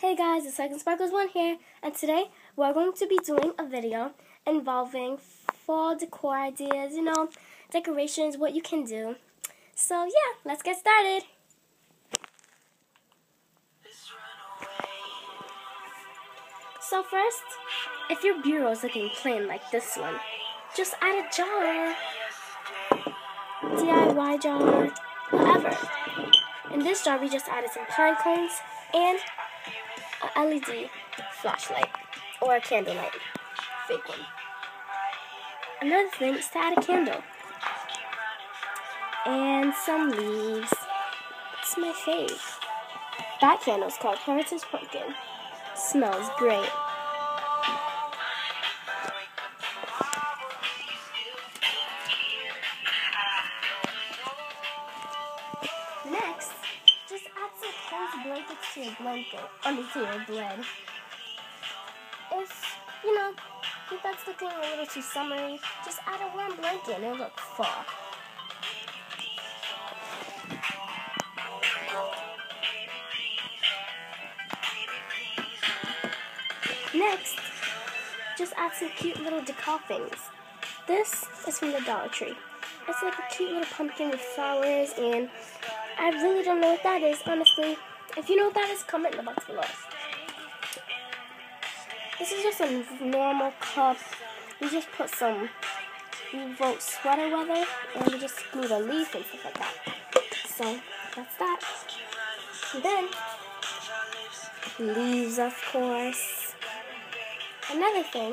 Hey guys, it's Second Sparkles One here, and today we're going to be doing a video involving fall decor ideas, you know, decorations, what you can do. So yeah, let's get started. So first, if your bureau is looking plain like this one, just add a jar, DIY jar, whatever. In this jar, we just added some pine cones and a LED flashlight or a candlelight, fake one. Another thing is to add a candle and some leaves. It's my fave. That candle is called Heritage Pumpkin. Smells great. Your blanket, I mean to your bed. If, you know, if that's looking a little too summery, just add a warm blanket and it'll look. Next, just add some cute little decor things. This is from the Dollar Tree. It's like a cute little pumpkin with flowers, and I really don't know what that is, honestly. If you know what that is, comment in the box below. This is just a normal cup. We just put some, we wrote sweater weather, and we just glued a leaf and stuff like that. So, that's that. And then, leaves, of course. Another thing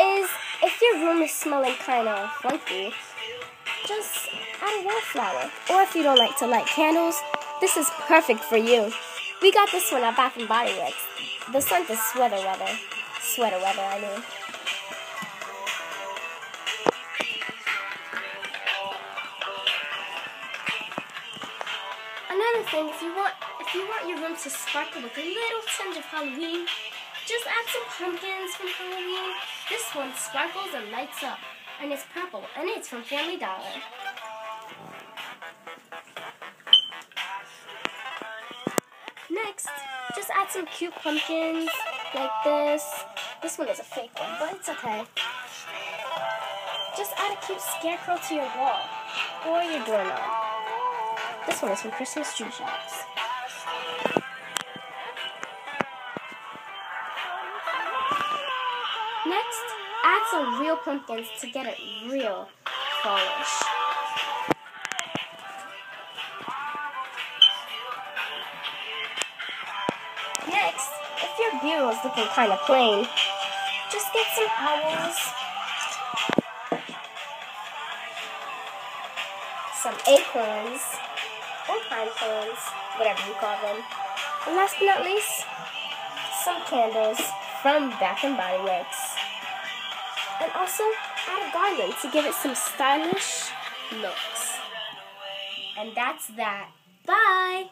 is if your room is smelling kind of funky, just add a wallflower. Or if you don't like to light candles, this is perfect for you. We got this one at Bath and Body Works. The scent is sweater weather. Sweater weather, I mean. Another thing, if you want if you want your room to sparkle with a little tinge of Halloween, just add some pumpkins from Halloween. This one sparkles and lights up, and it's purple, and it's from Family Dollar. Next, just add some cute pumpkins like this. This one is a fake one, but it's okay. Just add a cute scarecrow to your wall or your doorknob. This one is from Christmas Tree Shops. Next, add some real pumpkins to get it real fallish. Next, if your bureau is looking kind of plain, just get some owls, some acorns, or pine cones, whatever you call them. And last but not least, some candles from Bath and Body Works. And also add a garland to give it some stylish looks. And that's that. Bye!